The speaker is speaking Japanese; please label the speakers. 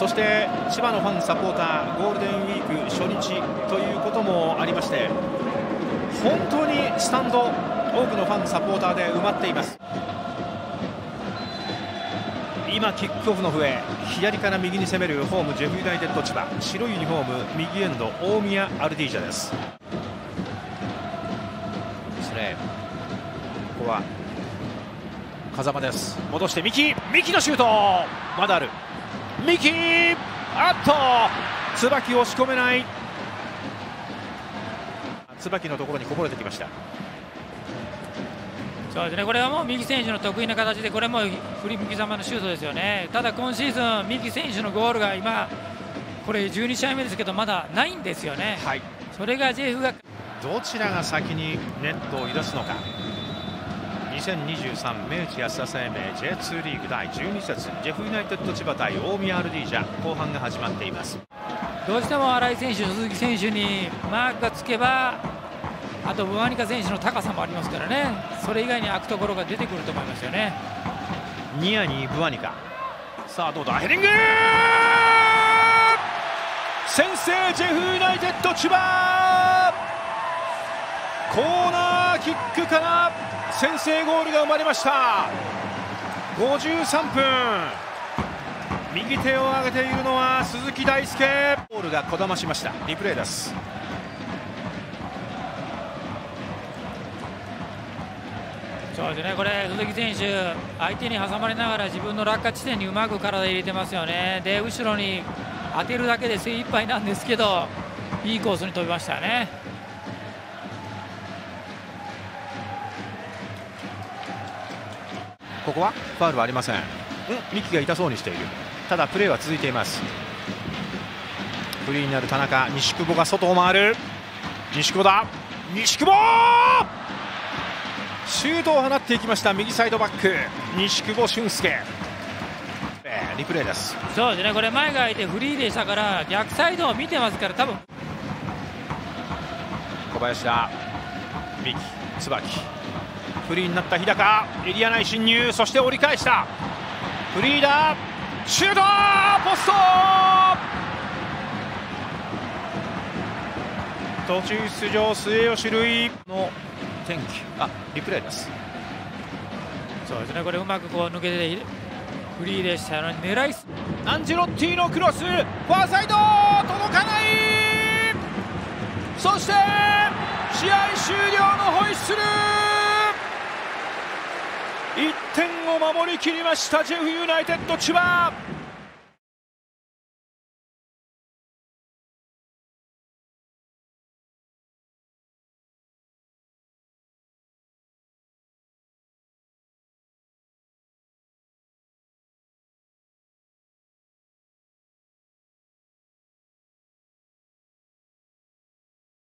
Speaker 1: そして千葉のファンサポーターゴールデンウィーク初日ということもありまして本当にスタンド多くのファンサポーターで埋まっています。今キックオフの笛左から右に攻めるホームジェフユナイテッド千葉。白いユニフォーム右エンド大宮アルディージャです。スレーここは風間です。戻して三木三木のシュート。まだある。三木あっと椿押し込めない。椿のところにこぼれてきました。
Speaker 2: そうですねこれはもう右選手の得意な形でこれも振り向きざまのシュートですよね。ただ今シーズン右選手のゴールが今これ12試合目ですけどまだないんですよね、はい、それが JF が
Speaker 1: どちらが先にネットを揺らすのか2023明治安田生命 J2 リーグ第12節ジェフユナイテッド千葉対大宮アルディージャ後半が始まっています。
Speaker 2: どうしても新井選手、鈴木選手にマークがつけばあとブワニカ選手の高さもありますからね。それ以外に空くところが出てくると思いますよね。
Speaker 1: ニアにブワニカ。さあどうだヘディング!先制ジェフユナイテッド千葉!コーナーキックから先制ゴールが生まれました。53分。右手を上げているのは鈴木大輔。ボールがこだましました。リプレイです。
Speaker 2: そうですね。これ鈴木選手相手に挟まれながら自分の落下地点にうまく体入れてますよね。で後ろに当てるだけで精一杯なんですけどいいコースに飛びましたよね
Speaker 1: ここはファウルはありません。三木が痛そうにしている。ただプレーは続いています。フリーになる田中西久保が外を回る。西久保だ。西久保!シュートを放っていきました右サイドバック。西久保俊介。リプレイです。
Speaker 2: そうですね。これ前が空いてフリーでしたから逆サイドを見てますから多分。
Speaker 1: 小林だ。三木椿フリーになった日高。エリア内侵入。そして折り返した。フリーだシュート！ポスト！途中出場末吉類の天気。あリプレイです。
Speaker 2: そうですね。これうまくこう抜けてフリーでしたのに狙い
Speaker 1: アンジェロッティのクロス。ファーサイド届かない。そして試合終了のホイッスル1点を守りきりましたジェフユナイテッド千葉